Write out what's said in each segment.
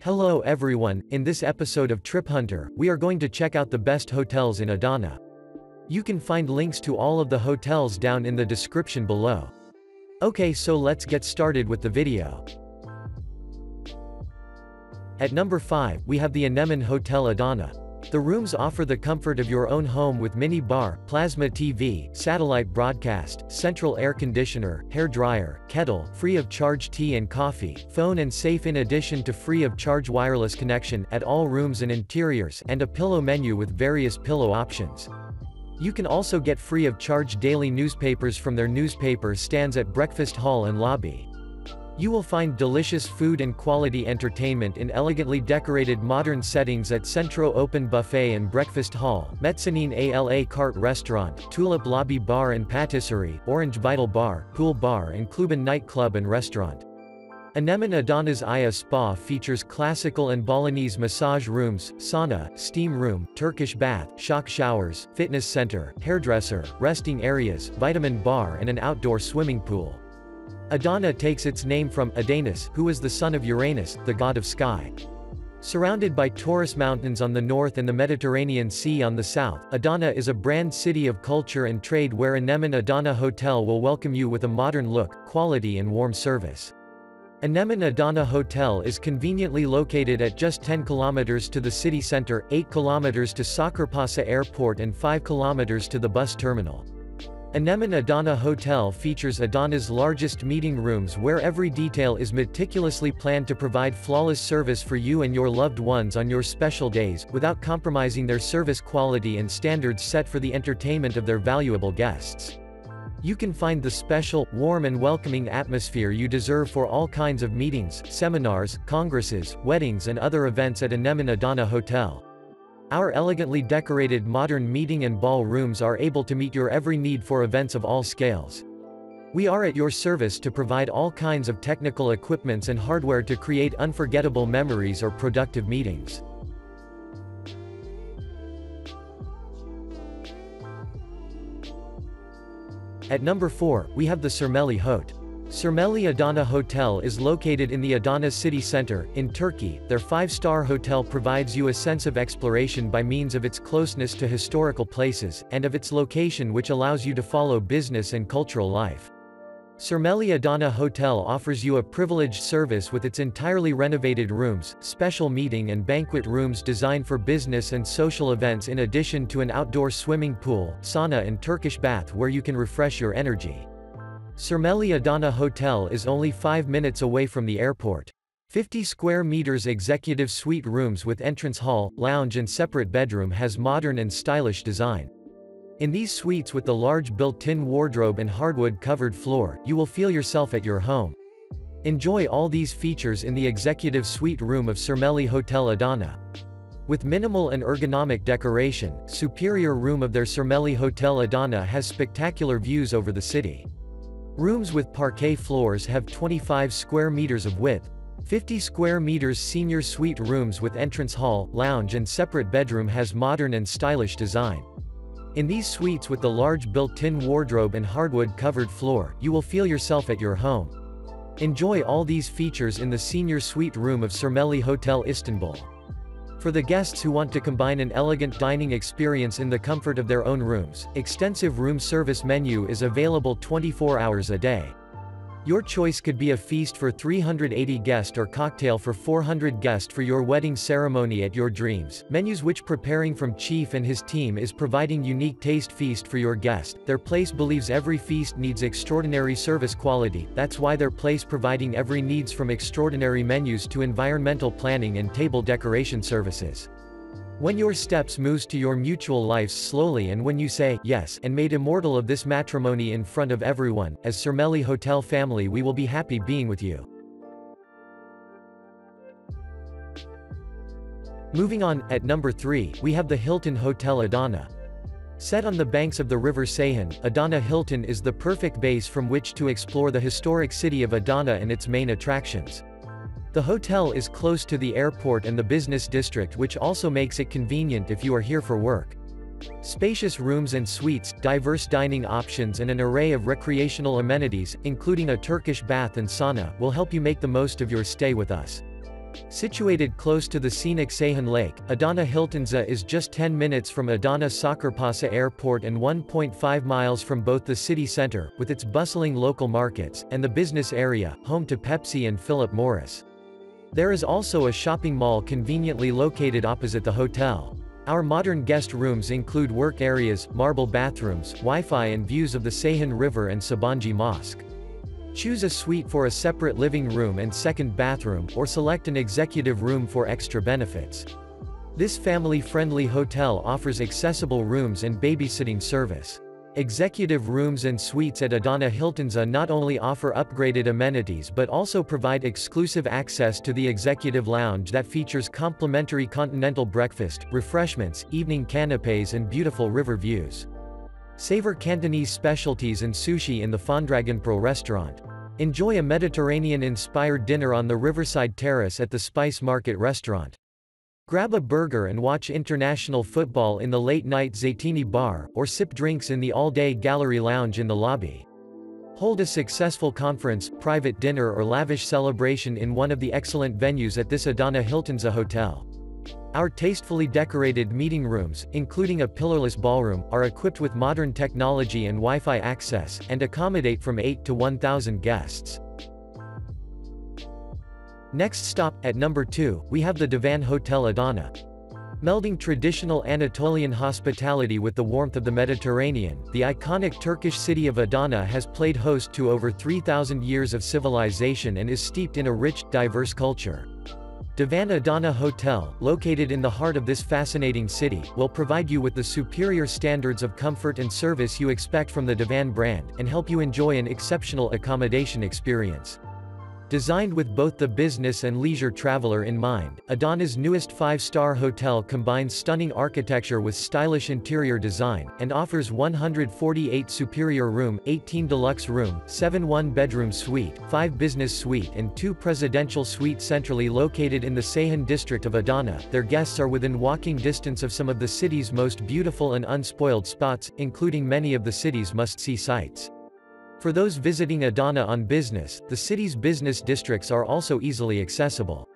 Hello everyone, in this episode of Trip Hunter, we are going to check out the best hotels in Adana. You can find links to all of the hotels down in the description below. Okay so let's get started with the video. At number 5, we have the Anemon Hotel Adana. The rooms offer the comfort of your own home with mini bar, plasma TV, satellite broadcast, central air conditioner, hair dryer, kettle, free of charge tea and coffee, phone and safe in addition to free of charge wireless connection at all rooms and interiors and a pillow menu with various pillow options. You can also get free of charge daily newspapers from their newspaper stands at breakfast hall and lobby. You will find delicious food and quality entertainment in elegantly decorated modern settings at Centro Open Buffet and Breakfast Hall, Mezzanine ALA Cart Restaurant, Tulip Lobby Bar and Patisserie, Orange Vital Bar, Pool Bar and Kluban Nightclub and Restaurant. Anemon Adana's Aya Spa features classical and Balinese massage rooms, sauna, steam room, Turkish bath, shock showers, fitness center, hairdresser, resting areas, vitamin bar and an outdoor swimming pool. Adana takes its name from who was the son of Uranus, the god of sky. Surrounded by Taurus Mountains on the north and the Mediterranean Sea on the south, Adana is a brand city of culture and trade where Anemon Adana Hotel will welcome you with a modern look, quality and warm service. Anemon Adana Hotel is conveniently located at just 10 kilometers to the city center, 8 kilometers to Sakirpasa Airport and 5 kilometers to the bus terminal. Anemon Adana Hotel features Adana's largest meeting rooms where every detail is meticulously planned to provide flawless service for you and your loved ones on your special days, without compromising their service quality and standards set for the entertainment of their valuable guests. You can find the special, warm and welcoming atmosphere you deserve for all kinds of meetings, seminars, congresses, weddings and other events at Anemon Adana Hotel. Our elegantly decorated modern meeting and ball rooms are able to meet your every need for events of all scales. We are at your service to provide all kinds of technical equipments and hardware to create unforgettable memories or productive meetings. At number 4, we have the Surmeli Hote. Surmeli Adana Hotel is located in the Adana city center, in Turkey. Their five-star hotel provides you a sense of exploration by means of its closeness to historical places, and of its location which allows you to follow business and cultural life. Surmeli Adana Hotel offers you a privileged service with its entirely renovated rooms, special meeting and banquet rooms designed for business and social events in addition to an outdoor swimming pool, sauna and Turkish bath where you can refresh your energy. Surmeli Adana Hotel is only 5 minutes away from the airport. 50 square meters executive suite rooms with entrance hall, lounge and separate bedroom has modern and stylish design. In these suites with the large built-in wardrobe and hardwood covered floor, you will feel yourself at your home. Enjoy all these features in the executive suite room of Surmeli Hotel Adana. With minimal and ergonomic decoration, superior room of their Surmeli Hotel Adana has spectacular views over the city. Rooms with parquet floors have 25 square meters of width, 50 square meters senior suite rooms with entrance hall, lounge and separate bedroom has modern and stylish design. In these suites with the large built-in wardrobe and hardwood covered floor, you will feel yourself at your home. Enjoy all these features in the senior suite room of Surmeli Hotel Istanbul. For the guests who want to combine an elegant dining experience in the comfort of their own rooms, extensive room service menu is available 24 hours a day. Your choice could be a feast for 380 guests or cocktail for 400 guests for your wedding ceremony at your dreams. Menus which preparing from Chief and his team is providing unique taste feast for your guest. Their place believes every feast needs extraordinary service quality. That's why their place providing every needs from extraordinary menus to environmental planning and table decoration services. When your steps moves to your mutual lives slowly and when you say, yes, and made immortal of this matrimony in front of everyone, as Surmeli Hotel family we will be happy being with you. Moving on, at number 3, we have the Hilton Hotel Adana. Set on the banks of the river Ceyhan, Adana Hilton is the perfect base from which to explore the historic city of Adana and its main attractions. The hotel is close to the airport and the business district which also makes it convenient if you are here for work. Spacious rooms and suites, diverse dining options and an array of recreational amenities, including a Turkish bath and sauna, will help you make the most of your stay with us. Situated close to the scenic Seyhan Lake, Adana HiltonSA is just 10 minutes from Adana Çakırpasa Airport and 1.5 miles from both the city center, with its bustling local markets, and the business area, home to Pepsi and Philip Morris. There is also a shopping mall conveniently located opposite the hotel. Our modern guest rooms include work areas, marble bathrooms, Wi-Fi and views of the Seyhan River and Sabancı Mosque. Choose a suite for a separate living room and second bathroom, or select an executive room for extra benefits. This family-friendly hotel offers accessible rooms and babysitting service. Executive rooms and suites at Adana HiltonSA not only offer upgraded amenities but also provide exclusive access to the executive lounge that features complimentary continental breakfast, refreshments, evening canapes and beautiful river views. Savor Cantonese specialties and sushi in the Fondragon Pro restaurant. Enjoy a Mediterranean-inspired dinner on the riverside terrace at the Spice Market restaurant. Grab a burger and watch international football in the late-night Zeytini bar, or sip drinks in the all-day gallery lounge in the lobby. Hold a successful conference, private dinner or lavish celebration in one of the excellent venues at this Adana HiltonSA hotel. Our tastefully decorated meeting rooms, including a pillarless ballroom, are equipped with modern technology and Wi-Fi access, and accommodate from 8 to 1,000 guests. Next stop, at number 2, we have the Divan Hotel Adana. Melding traditional Anatolian hospitality with the warmth of the Mediterranean, the iconic Turkish city of Adana has played host to over 3,000 years of civilization and is steeped in a rich, diverse culture. Divan Adana Hotel, located in the heart of this fascinating city, will provide you with the superior standards of comfort and service you expect from the Divan brand, and help you enjoy an exceptional accommodation experience. Designed with both the business and leisure traveler in mind, Adana's newest five-star hotel combines stunning architecture with stylish interior design, and offers 148 superior room, 18 deluxe room, 7 one-bedroom suite, 5 business suite and 2 presidential suite centrally located in the Seyhan district of Adana. Their guests are within walking distance of some of the city's most beautiful and unspoiled spots, including many of the city's must-see sites. For those visiting Adana on business, the city's business districts are also easily accessible.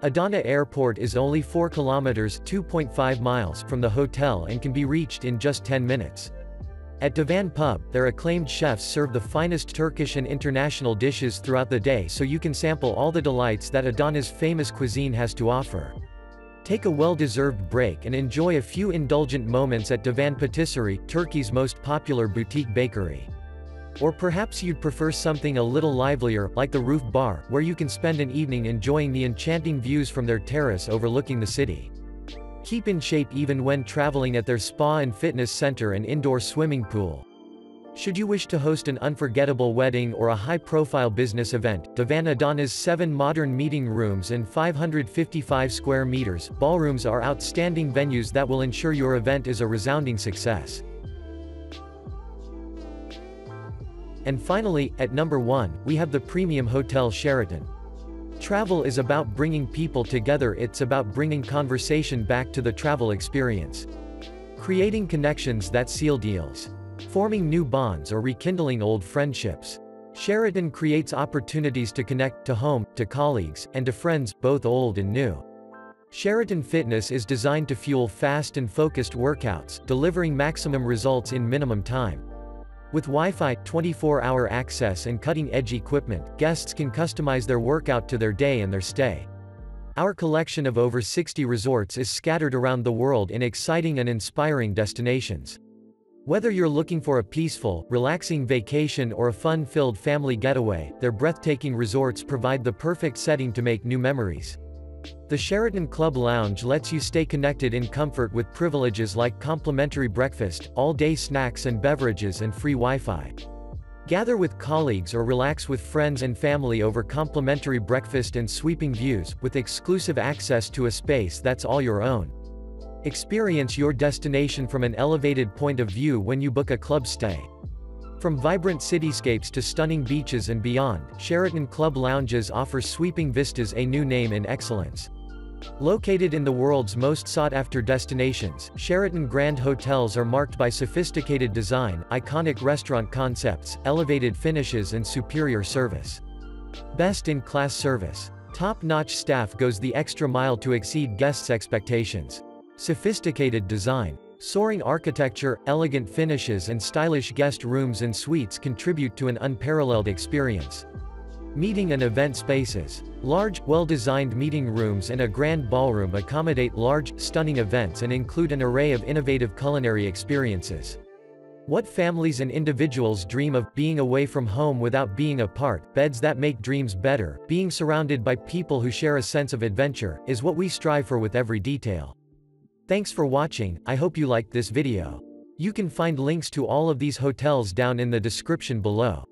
Adana Airport is only 4 kilometers 2.5 miles from the hotel and can be reached in just 10 minutes. At Divan Pub, their acclaimed chefs serve the finest Turkish and international dishes throughout the day so you can sample all the delights that Adana's famous cuisine has to offer. Take a well-deserved break and enjoy a few indulgent moments at Divan Patisserie, Turkey's most popular boutique bakery. Or perhaps you'd prefer something a little livelier, like the Roof Bar, where you can spend an evening enjoying the enchanting views from their terrace overlooking the city. Keep in shape even when traveling at their spa and fitness center and indoor swimming pool. Should you wish to host an unforgettable wedding or a high-profile business event, Divan Adana's seven modern meeting rooms and 555 square meters ballrooms are outstanding venues that will ensure your event is a resounding success. And finally, at number 1, we have the Premium Hotel Sheraton. Travel is about bringing people together it's about bringing conversation back to the travel experience. Creating connections that seal deals. Forming new bonds or rekindling old friendships. Sheraton creates opportunities to connect, to home, to colleagues, and to friends, both old and new. Sheraton Fitness is designed to fuel fast and focused workouts, delivering maximum results in minimum time. With Wi-Fi, 24-hour access and cutting-edge equipment, guests can customize their workout to their day and their stay. Our collection of over 60 resorts is scattered around the world in exciting and inspiring destinations. Whether you're looking for a peaceful, relaxing vacation or a fun-filled family getaway, their breathtaking resorts provide the perfect setting to make new memories. The Sheraton Club Lounge lets you stay connected in comfort with privileges like complimentary breakfast, all-day snacks and beverages and free Wi-Fi. Gather with colleagues or relax with friends and family over complimentary breakfast and sweeping views, with exclusive access to a space that's all your own. Experience your destination from an elevated point of view when you book a club stay. From vibrant cityscapes to stunning beaches and beyond, Sheraton Club Lounges offer sweeping vistas a new name in excellence. Located in the world's most sought-after destinations, Sheraton Grand Hotels are marked by sophisticated design, iconic restaurant concepts, elevated finishes and superior service. Best-in-class service. Top-notch staff goes the extra mile to exceed guests' expectations. Sophisticated design. Soaring architecture, elegant finishes and stylish guest rooms and suites contribute to an unparalleled experience. Meeting and event spaces. Large, well-designed meeting rooms and a grand ballroom accommodate large, stunning events and include an array of innovative culinary experiences. What families and individuals dream of, being away from home without being apart, beds that make dreams better, being surrounded by people who share a sense of adventure, is what we strive for with every detail. Thanks for watching, I hope you liked this video. You can find links to all of these hotels down in the description below.